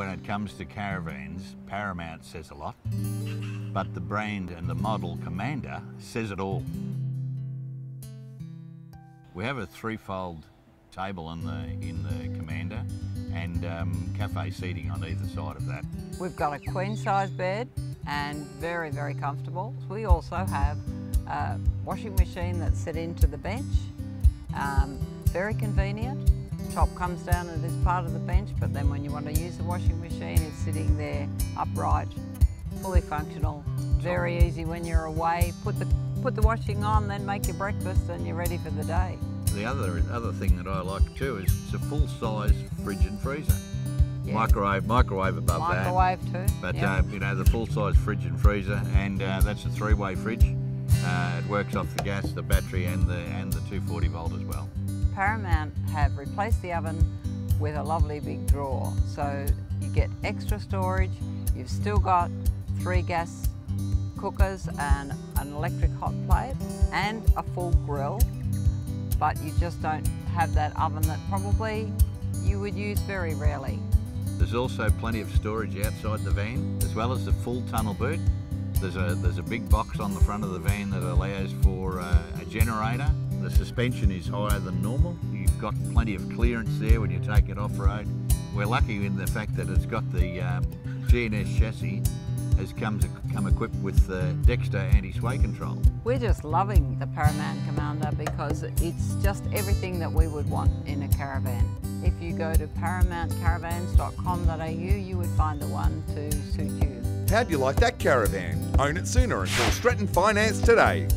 when it comes to caravans, Paramount says a lot, but the brand and the model Commander says it all. We have a threefold table in the in the Commander and um, cafe seating on either side of that. We've got a queen size bed and very, very comfortable. We also have a washing machine that's set into the bench. Um, very convenient. Top comes down at this part of the bench, but then when you want to use the washing machine, it's sitting there upright, fully functional. Very easy when you're away. Put the put the washing on, then make your breakfast, and you're ready for the day. The other other thing that I like too is it's a full size fridge and freezer. Yeah. Microwave, microwave above Microwave that. Microwave too. But uh, you know the full size fridge and freezer, and uh, that's a three way fridge. Uh, it works off the gas, the battery, and the and the 240 volt as well. Paramount have replaced the oven with a lovely big drawer. So you get extra storage, you've still got three gas cookers and an electric hot plate and a full grill, but you just don't have that oven that probably you would use very rarely. There's also plenty of storage outside the van, as well as the full tunnel boot. There's a there's a big box on the front of the van that allows for uh, a generator. The suspension is higher than normal. You've got plenty of clearance there when you take it off road. We're lucky in the fact that it's got the um, GNS chassis has come to, come equipped with the Dexter anti-sway control. We're just loving the Paramount Commander because it's just everything that we would want in a caravan. If you go to paramountcaravans.com.au, you would find the one to suit you. How'd you like that caravan? Own it sooner and call Stratton Finance today.